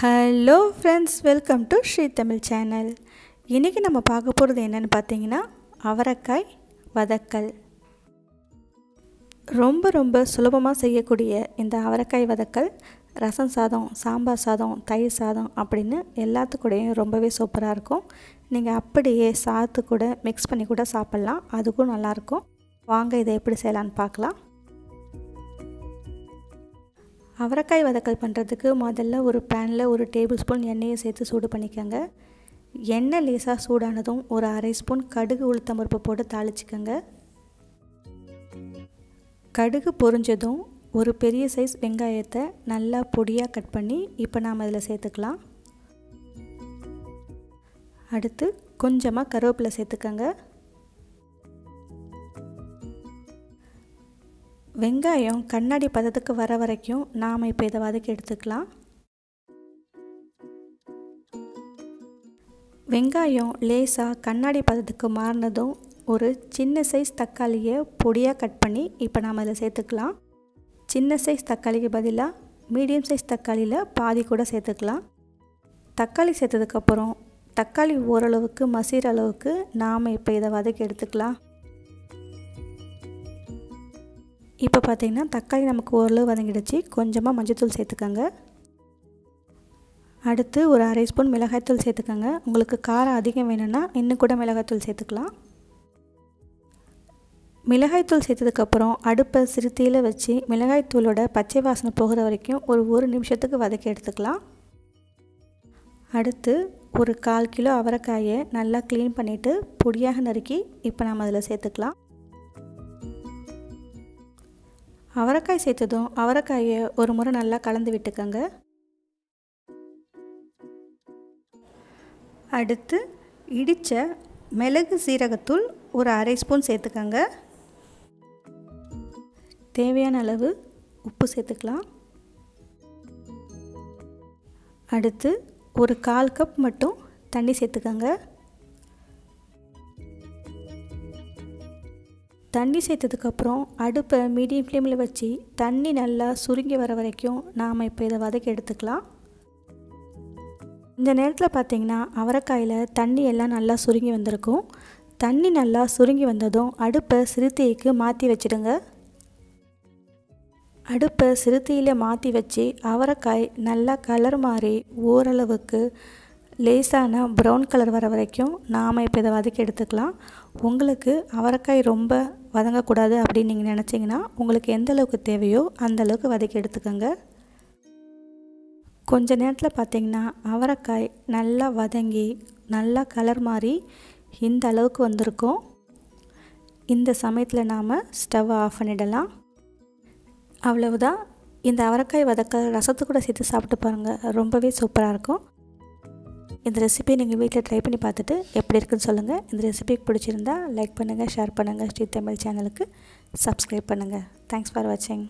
Hello friends welcome to Sri Tamil channel இன்றைக்கி நம்ம பார்க்க போகிறது என்னென்னு பார்த்தீங்கன்னா அவரைக்காய் வதக்கல். ரொம்ப ரொம்ப சுலபமாக செய்யக்கூடிய இந்த அவரைக்காய் வதக்கல் ரசம் சாதம் சாம்பார் சாதம் தயிர் சாதம் அப்படின்னு எல்லாத்துக்கூடையும் ரொம்பவே சூப்பராக இருக்கும். நீங்கள் அப்படியே சாதத்து கூட மிக்ஸ் பண்ணி கூட சாப்பிட்லாம். அதுக்கும் நல்லாயிருக்கும். வாங்க இதை எப்படி செய்யலான்னு பார்க்கலாம். அவரைக்காய் வதக்கல் பண்ணுறதுக்கு முதல்ல ஒரு பேனில் ஒரு டேபிள் ஸ்பூன் எண்ணெயை சேர்த்து சூடு பண்ணிக்கோங்க. எண்ணெய் லேசாக சூடானதும் ஒரு அரை ஸ்பூன் கடுகு உளுத்தம் பருப்பு போட்டு தாளிச்சிக்கோங்க. கடுகு பொரிஞ்சதும் ஒரு பெரிய சைஸ் வெங்காயத்தை நல்லா பொடியாக கட் பண்ணி இப்போ நாம் அதில் சேர்த்துக்கலாம். அடுத்து கொஞ்சமாக கருவேப்பிலை சேர்த்துக்கோங்க. வெங்காயம் கண்ணாடி பதத்துக்கு வர வரைக்கும் நாம் இப்போ இதை வதக்கி எடுத்துக்கலாம். வெங்காயம் லேசாக கண்ணாடி பதத்துக்கு மாறினதும் ஒரு சின்ன சைஸ் தக்காளியை பொடியாக கட் பண்ணி இப்போ நாம் அதில் சேர்த்துக்கலாம். சின்ன சைஸ் தக்காளிக்கு பதிலாக மீடியம் சைஸ் தக்காளியில் பாதி கூட சேர்த்துக்கலாம். தக்காளி சேர்த்ததுக்கப்புறம் தக்காளி ஓரளவுக்கு மசீர அளவுக்கு நாம் இப்போ இதை வதக்கி எடுத்துக்கலாம். இப்போ பார்த்திங்கன்னா தக்காளி நமக்கு ஓரளவு வதங்கிடுச்சு. கொஞ்சமாக மஞ்சத்தூள் சேர்த்துக்கோங்க. அடுத்து ஒரு அரை ஸ்பூன் மிளகாய்த்தூள் சேர்த்துக்கோங்க. உங்களுக்கு காரம் அதிகம் வேணும்னா இன்னும் கூட மிளகாய்த்தூள் சேர்த்துக்கலாம். மிளகாய்த்தூள் சேர்த்ததுக்கப்புறம் அடுப்பை சிறுத்தியில் வச்சு மிளகாய்த்தூளோட பச்சை வாசனை போகிற வரைக்கும் ஒரு ஒரு நிமிஷத்துக்கு வதக்கி எடுத்துக்கலாம். அடுத்து ஒரு கால் கிலோ அவரைக்காயை நல்லா க்ளீன் பண்ணிவிட்டு பொடியாக நறுக்கி இப்போ நம்ம அதில் சேர்த்துக்கலாம். அவரைக்காய் சேர்த்ததும் அவரைக்காயை ஒரு முறை நல்லா கலந்து விட்டுக்கோங்க. அடுத்து இடித்த மிளகு சீரகத்தூள் ஒரு அரை ஸ்பூன் சேர்த்துக்கோங்க. தேவையான அளவு உப்பு சேர்த்துக்கலாம். அடுத்து ஒரு கால் கப் மட்டும் தண்ணி சேர்த்துக்கோங்க. தண்ணி சேர்த்ததுக்கப்புறம் அடுப்பை மீடியம் ஃப்ளேமில் வச்சு தண்ணி நல்லா சுருங்கி வர வரைக்கும் நாம் இப்போ இதை வதக்கி எடுத்துக்கலாம். இந்த நேரத்தில் பார்த்திங்கன்னா அவரைக்காயில் தண்ணி எல்லாம் நல்லா சுருங்கி வந்திருக்கும். தண்ணி நல்லா சுருங்கி வந்ததும் அடுப்பை சிறுத்தைக்கு மாற்றி வச்சுடுங்க. அடுப்பை சிறுத்தையில் மாற்றி வச்சு அவரைக்காய் நல்லா கலர் மாறி ஓரளவுக்கு லேசான ப்ரௌன் கலர் வர வரைக்கும் நாம் இப்போ இதை வதக்கி எடுத்துக்கலாம். உங்களுக்கு அவரைக்காய் ரொம்ப வதங்கக்கூடாது அப்படின்னு நீங்கள் நினச்சிங்கன்னா உங்களுக்கு எந்த அளவுக்கு தேவையோ அந்த அளவுக்கு வதக்கி எடுத்துக்கோங்க. கொஞ்ச நேரத்தில் பார்த்திங்கன்னா அவரைக்காய் நல்லா வதங்கி நல்லா கலர் மாறி இந்த அளவுக்கு வந்திருக்கும். இந்த சமயத்தில் நாம் ஸ்டவ் ஆஃப் பண்ணிடலாம். அவ்வளவுதான். இந்த அவரைக்காய் வதக்க ரசத்து கூட சேர்த்து சாப்பிட்டு பாருங்கள் ரொம்பவே சூப்பராக இருக்கும். இந்த ரெசிபி நீங்கள் வீட்டில் ட்ரை பண்ணி பார்த்துட்டு எப்படி இருக்குன்னு சொல்லுங்கள் இந்த ரெசிபிக்கு பிடிச்சிருந்தா லைக் பண்ணுங்கள் ஷேர் பண்ணுங்கள் ஸ்ரீ தமிழ் சேனலுக்கு சப்ஸ்கிரைப் பண்ணுங்கள் தேங்க்ஸ் ஃபார் வாட்சிங்